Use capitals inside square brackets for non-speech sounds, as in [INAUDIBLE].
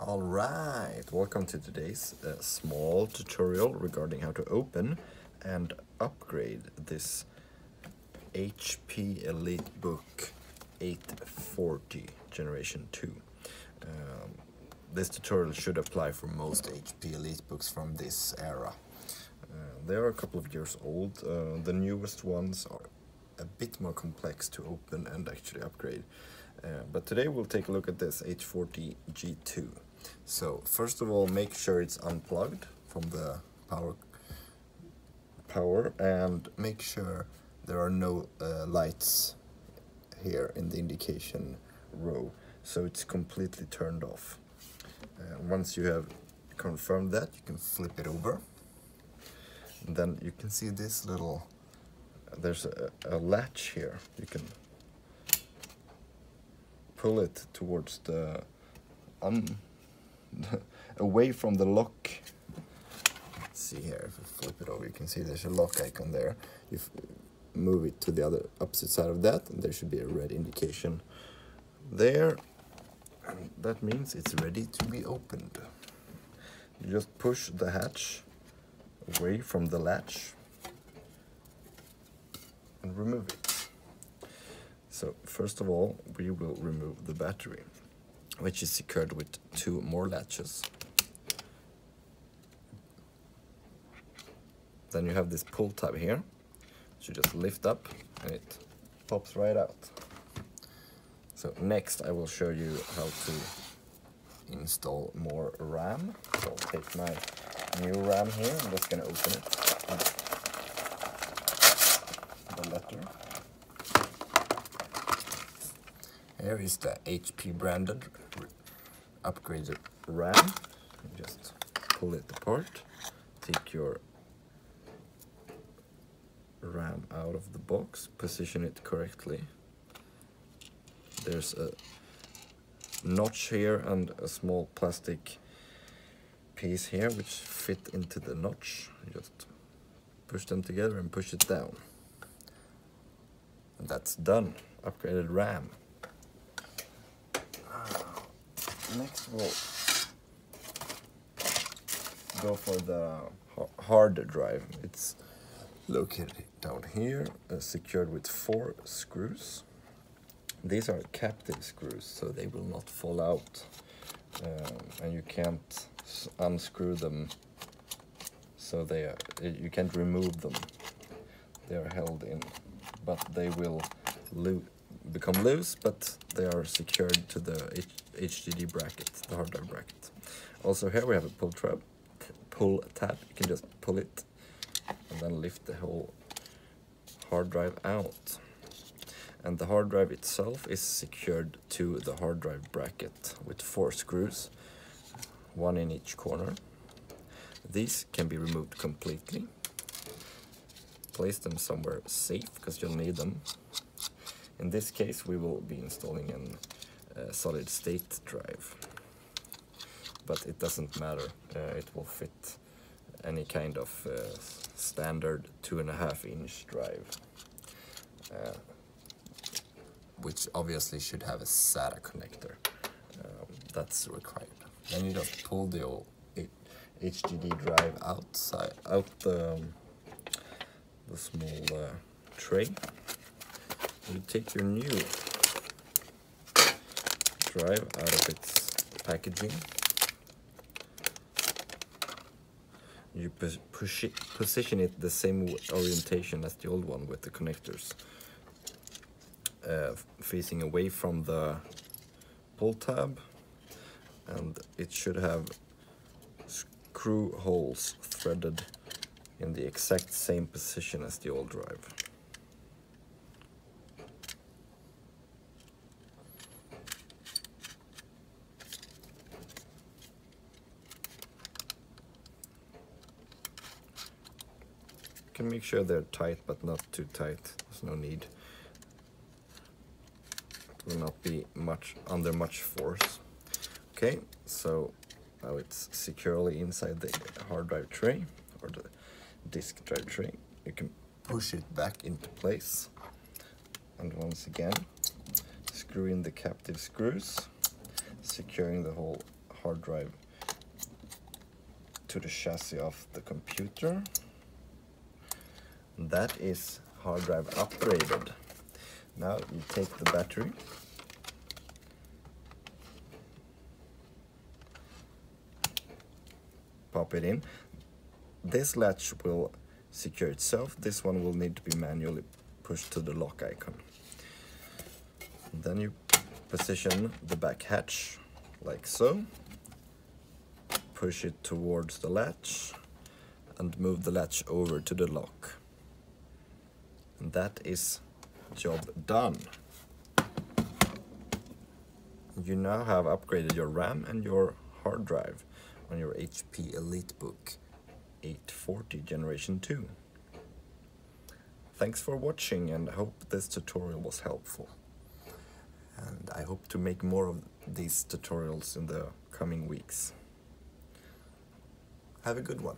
All right, welcome to today's uh, small tutorial regarding how to open and upgrade this HP EliteBook 840 Generation 2. Um, this tutorial should apply for most HP EliteBooks from this era. Uh, they are a couple of years old. Uh, the newest ones are a bit more complex to open and actually upgrade. Uh, but today we'll take a look at this 840 G2. So first of all, make sure it's unplugged from the power power and make sure there are no uh, lights here in the indication row. So it's completely turned off. Uh, once you have confirmed that, you can flip it over. And then you can see this little, there's a, a latch here. You can pull it towards the um [LAUGHS] away from the lock. Let's see here if I flip it over you can see there's a lock icon there. If move it to the other opposite side of that there should be a red indication there. And that means it's ready to be opened. You just push the hatch away from the latch and remove it. So first of all, we will remove the battery, which is secured with two more latches. Then you have this pull tab here, which you just lift up and it pops right out. So next I will show you how to install more RAM. So I'll take my new RAM here, I'm just gonna open it. The letter. Here is the HP branded upgraded RAM. Just pull it apart. Take your RAM out of the box, position it correctly. There's a notch here and a small plastic piece here which fit into the notch. Just push them together and push it down. And that's done. Upgraded RAM next we'll go for the hard drive. It's located down here, uh, secured with four screws. These are captive screws, so they will not fall out. Um, and you can't unscrew them, so they are, you can't remove them. They are held in, but they will become loose, but they are secured to the H HDD bracket, the hard drive bracket. Also here we have a pull tab, pull tab. You can just pull it and then lift the whole hard drive out. And the hard drive itself is secured to the hard drive bracket with four screws, one in each corner. These can be removed completely. Place them somewhere safe because you'll need them. In this case, we will be installing an uh, solid state drive. But it doesn't matter, uh, it will fit any kind of uh, standard two and a half inch drive. Uh, which obviously should have a SATA connector. Um, that's required. Then you just pull the old HDD drive outside, out the, um, the small uh, tray. You take your new drive out of its packaging. You push it, position it the same orientation as the old one with the connectors. Uh, facing away from the pull tab and it should have screw holes threaded in the exact same position as the old drive. Can make sure they're tight, but not too tight. There's no need. It will not be much under much force. Okay, so now it's securely inside the hard drive tray or the disk drive tray. You can push it back into place. And once again, screw in the captive screws, securing the whole hard drive to the chassis of the computer. That is hard drive upgraded. Now you take the battery pop it in. This latch will secure itself. This one will need to be manually pushed to the lock icon. Then you position the back hatch like so. Push it towards the latch and move the latch over to the lock. That is job done. You now have upgraded your RAM and your hard drive on your HP EliteBook 840 Generation 2. Thanks for watching and I hope this tutorial was helpful. And I hope to make more of these tutorials in the coming weeks. Have a good one.